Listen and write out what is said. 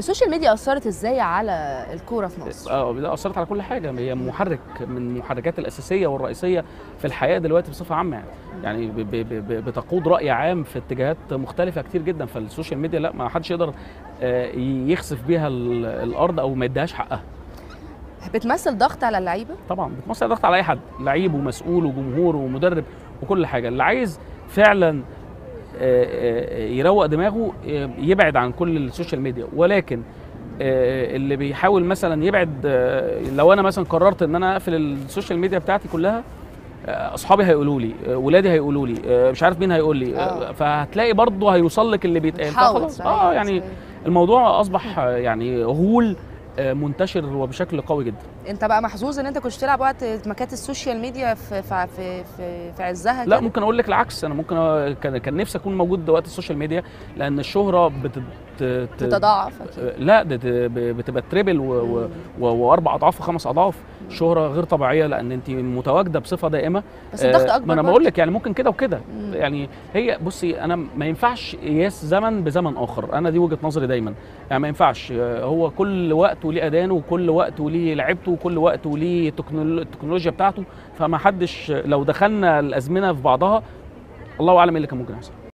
ال social media أثرت إزاي على الكورة في مصر؟ آه أثرت على كل حاجة. هي محرك من المحركات الأساسية والرئيسية في الحياة دلوقتي بصفة عامة يعني. يعني ب- ب- ب- بتقود رأي عام في اتجاهات مختلفة كتير جدا. فال social media لا ما حدش يقدر آه، يخسف بيها ال- الأرض أو ما يديهاش حقها. بتمثل ضغط على اللعيبة؟ طبعا بتمثل ضغط على أي حد. لعيب ومسؤول وجمهور ومدرب وكل حاجة. اللي عايز فعلا يروق دماغه آه، يبعد عن كل ال social media ولكن آه، اللي بيحاول مثلا يبعد آه، لو أنا مثلا قررت إن أنا أقفل ال social media بتاعتي كلها آه، أصحابي هيقولوا لي آه، ولادي هيقولوا لي آه، مش عارف مين هيقول لي آه، آه. فهتلاقي برضه هيوصل لك اللي بيتقال صحيح، آه يعني صحيح. الموضوع أصبح آه، يعني غول آه، منتشر وبشكل قوي جدا. انت بقى محظوظ ان انت كنت تلعب وقت ما كانت ال social media في في في في, عزها لا كده؟ ممكن أقول لك العكس. أنا ممكن كان كان نفسي أكون موجود وقت social media لأن الشهرة بت ت- ت- تتضاعف أكيد لا بتبقى triple و- و- و- وأربع أضعاف وخمس أضعاف. شهرة غير طبيعية لأن أنت متواجدة بصفة دائمة. بس الضغط اكبر ما أنا. بقول لك يعني ممكن كده وكده. يعني هي بصي أنا ما ينفعش قياس زمن بزمن آخر. أنا دي وجهة نظري دايما. يعني ما ينفعش. هو كل وقت وليه اذانه وكل وقت وليه لعبته وكل وقت وليه تكنول- التكنولوجيا بتاعته. فما حدش لو دخلنا الأزمنة في بعضها الله أعلم إيه اللي كان ممكن يحصل.